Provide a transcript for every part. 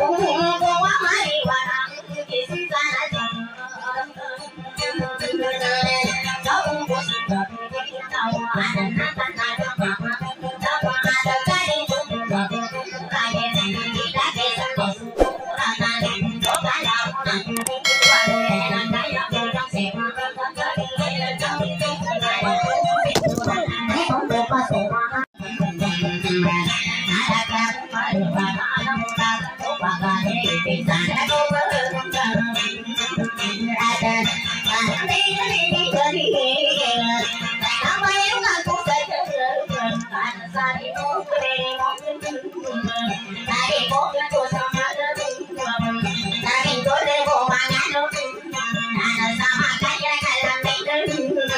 我不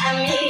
Kami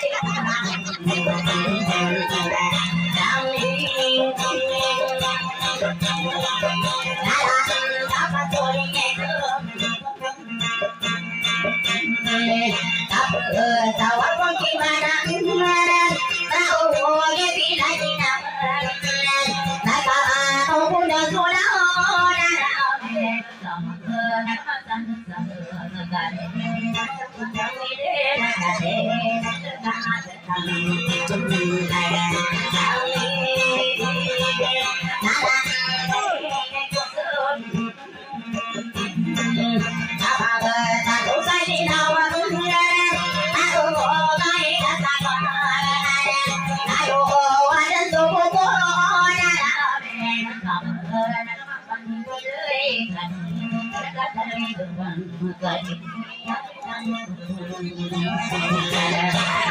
dẫn Thank you.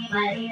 Bye.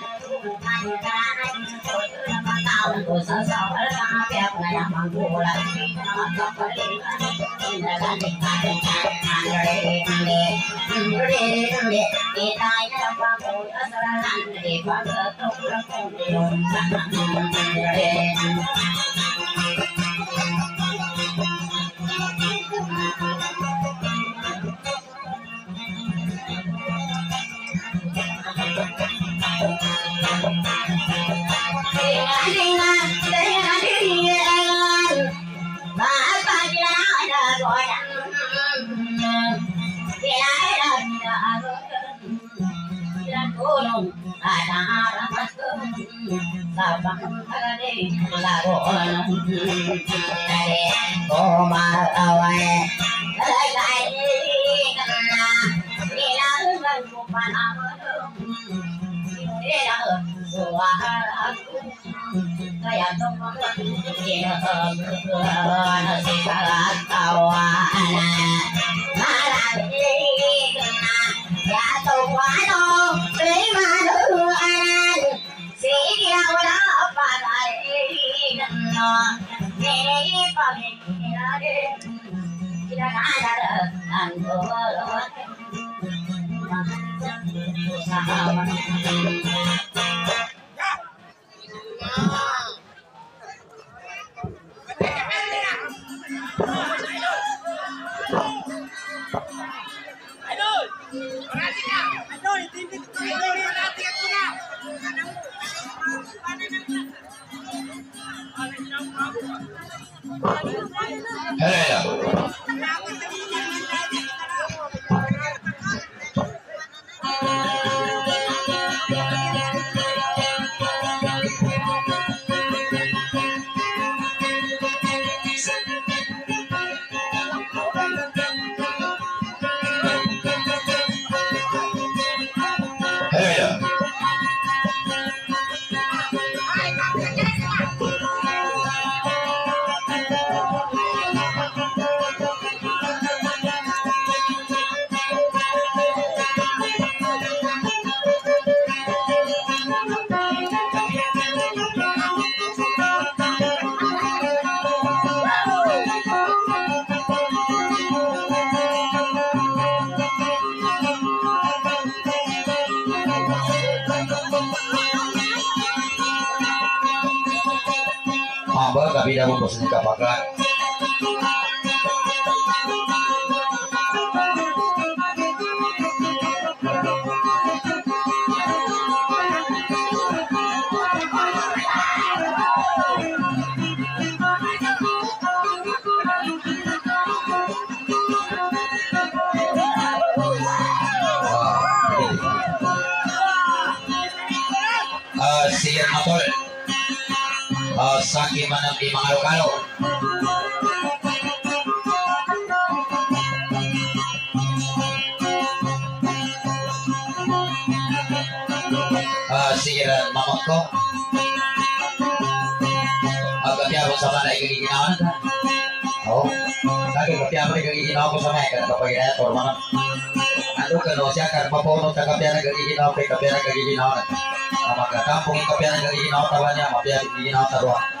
哎呀，我怎么老是说说说？别看呀，忙不来，忙忙忙忙忙，你你你你你，忙得个你干啥？忙得个你忙得，忙得个你忙得，你咋那么忙？我咋是忙得？忙得东忙东忙东忙。kulum adarapatum sabangkarade lagonam kare komar awai lagai kanna nilal vangupanamarum nilal suwaharakum kaya tumangatum kira kira nasikaratawana marade tổng hóa đô lấy mà nữ an sĩ theo đó và lại đầm nọ. Để vào mình nó đến khi đã đã đã được ăn đồ. nggak beda bungkusnya nggak bakal Uh, Saki manang di mga lokalo. Uh, Sir Mamako. Ang kapiyabo sa mga ikagiginawan ka. Oo. Lagi kapiyabo na ikagiginawan ko sa mga kapag ina forma na. Ano ka no siya kar mapono sa kapiyabo na ikagiginawan kay kapiyabo na ikagiginawan. Ang magkakampong yung kapiyabo na ikagiginawan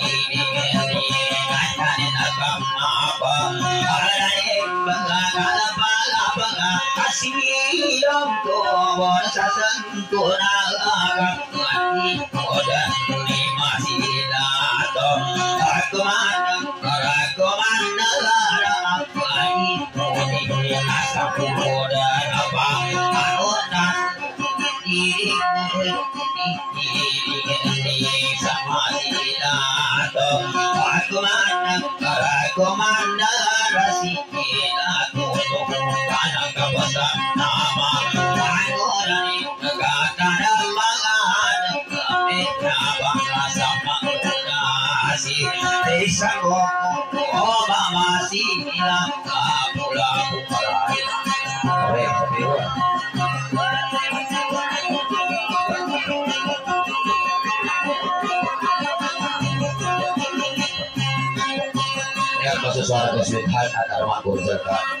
Commander, Commander, Dari hal.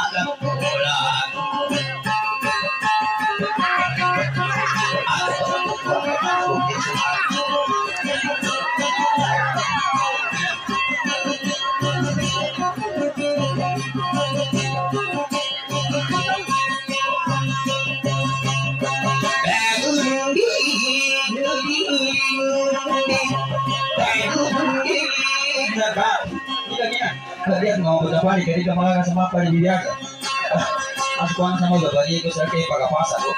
mau berapa nih? Jadi kamu sama apa di dia? Aku kan sama bapak itu saya kayak pakai pasar kok.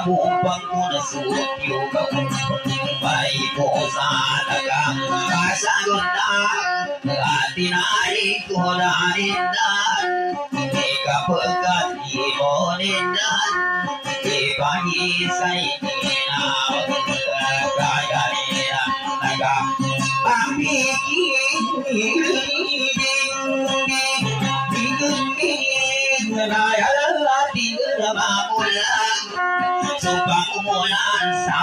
abu bangu da su yo ka kun bai ko sa daga asalun da atinari ko da inda ke ka paga ni mo ninda ke bani sai ni na ka ga ni na ga ami ki ni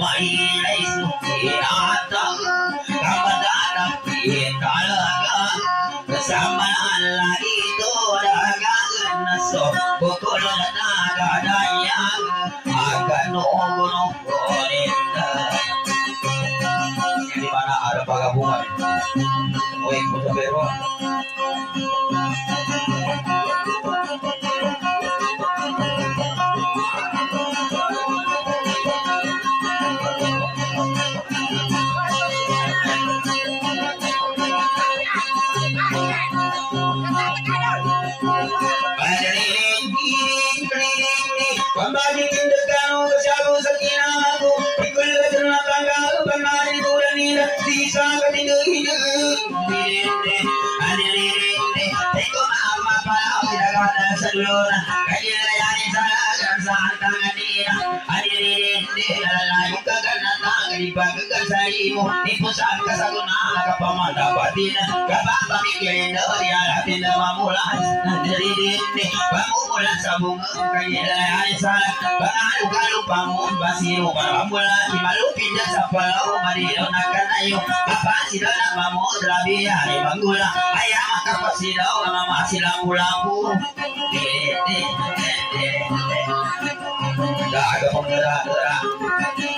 மயிலை சுத்திராட்டம் கமதானம் கழகம் சமலி தோரகன் சொப்பு குலநாகனையாக அகனோகுணம் போரிந்த அருபாக பூமன் ஓய் கொஞ்சம் பேரும் Nagalipan ka ka sa imo Ipusan ka sa guna Kapamadapatin Kapapamikirin na Yaratin mamulas Anirinde, pamumulan sa bunga Kaginayanin sa Pangalugalu pangun Basiro Paramula Imalupin na sa palaw Marino na mamod Labi hari manggula Ayaw makapasidaw Ang mama silang ulapu Daga pangdara-dara Sigaw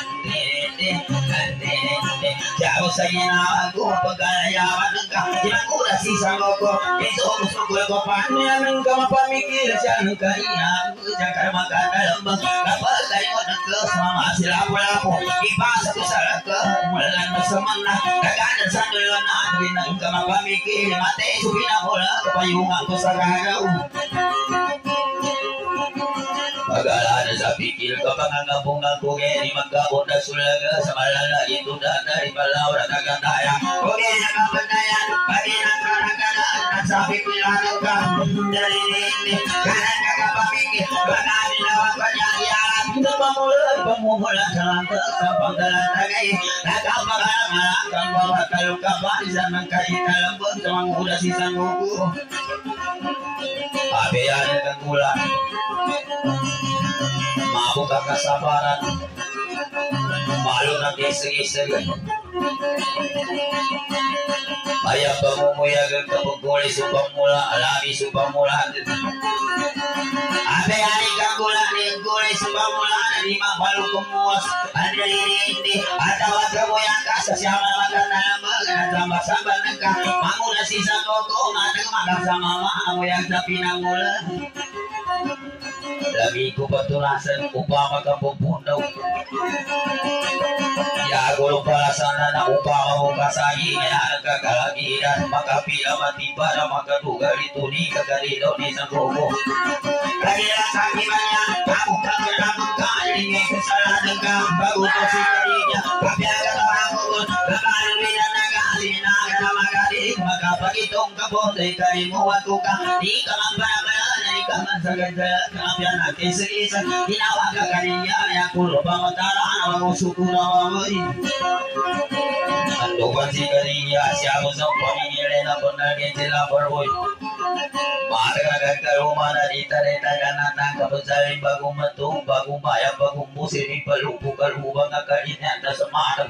Pamipigilan ang kakayanan Kapapamigil Ay halatin mamalabot Alupin niya sa parap Halatin mamula Ipamumula sa bunga Ayan Ipabangan naman Andiriri Andiriri Maliw ka na na Sa pinangulan Jauh sa ginawa ko Pagkalayawan ng ka Ginagula si Sanoko Ito gusto ko ko Paano ng ka mapamigil Siya ng kanya Diyan ka naman katalambang Kapag tayo ng ka Sumama sila po Ipasa ko sa laka Wala na sa mga Kaganan sa dulo na Rin ng ka mapamigil Mate Subina ko lang Kapayungan ko sa Pag-alala sa pikil ka pangangabong ng kugeni Magkabot na sulaga. Sa malala Ito na na ipalaw na kagandaya Kugeni na kapandayan Pagi na karagalaan At sabi ko lang ka Dalilini Kanan ka kapamigil Banani na wag pa niya Iarap Ito pamula Pamumula sa lantas Sa pagdalatagay Nagkapagalang Kang bawa kalukapan Isa ng Sa mga ulas isang buko Pabayaan ng kulang Mabuk ang kasabaran Malo ng isig-isig Ayang pamumuyagan kapagkulay subang mula Alami subang mula Ate ani kang gula ni gulay subang mula Di mapalo kumuwas Ang dalirindi At tawag ka mo yan ka Sa siyama magan na lamag At sambak-sambal ng ka Mangula si sa koko Matang makasama Amo yan sa pinangulan lagi ko patulasan upama ka pupunaw. Yago para sana na upama mo kasayi nga nagkakalagiran makapila matiba na magadugal ito ni kagalilaw ni sa gogo. Kagila sa kimanya, ako ka kilamang ka, alingay ko sa ladang ka, bago ko si Karinya, kitong kapon de kay muwa tuka di kalambara ni kaman sagada kamyan ate sisa ginawa ka kaniya ya kulo pangotara wa usukuna wa wari Ando pati kaniya siya usok pamigile na kunage sila parboy Bagong matong, bagong bayan, bagong musiri, palumpukan, hubang, kakain, at sa marang.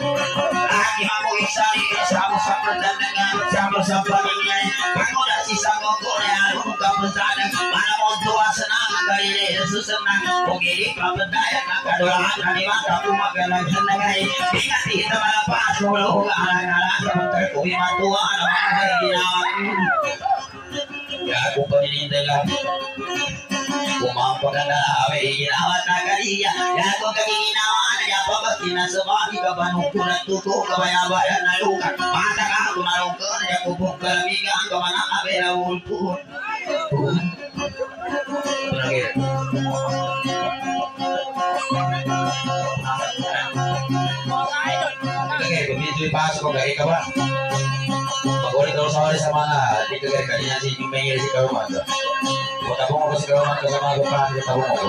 Aki mo isari, sama sa perdandangan, sama sa pamilya, kamu na si Sango ko, na ano ka puntanan, mana mo tuwa sa naman, kaya susunang, kung hindi ka bandayan, nakadulahan, kanima, kapu magalang sanagay, ingat kita mga ginawa, Ya aku kaginawa na ya pabakina sa mga kabanong kulat tuto kabayabayan na lukan Mata ka kumarong ka na ya kupong kalamiga ang kamanang abe na ulpo Lagi Lagi, begitu dipasok ko gaya ka ba? Pag-ulit daw sa sa mga di ka gaya kanina si Jumengil si Karuman. Patabong ako si Karuman kasama ko pa si tabong ako.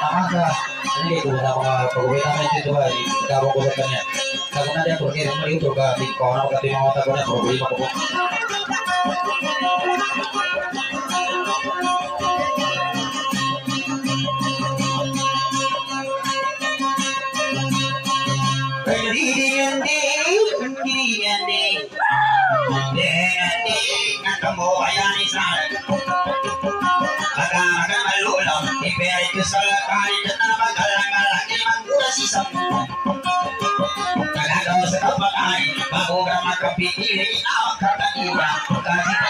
Tama ka. Ini ko na mga pagawin namin dito ba di kabo ko sa kanya. Kago na dia porque mo ito ka di ko na ka di mga ko na problema ko. Pendirian di, pendirian di, pendirian di, ketemu ayah Israel. Agak-agak malulam, iperi kesalakari dan magalang-galang iman gula sisam. Kalagaw sa kapagay, bago ka makapipili, inawag ka kanila, kasi katikawa,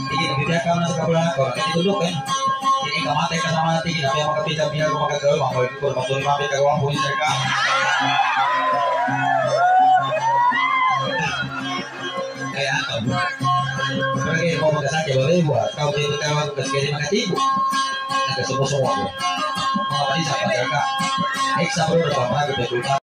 nanti kita yang makapita biar ko makagawa mga ko ko matul mabe ka wa pulis ka. Kaya ako. Sebagai mau magkasakya ba buat kau dito ka wa kasi kaya makatibo. Nagkasubo-subo ako. Mga kanisa pa ka. Example ba pa magkatuta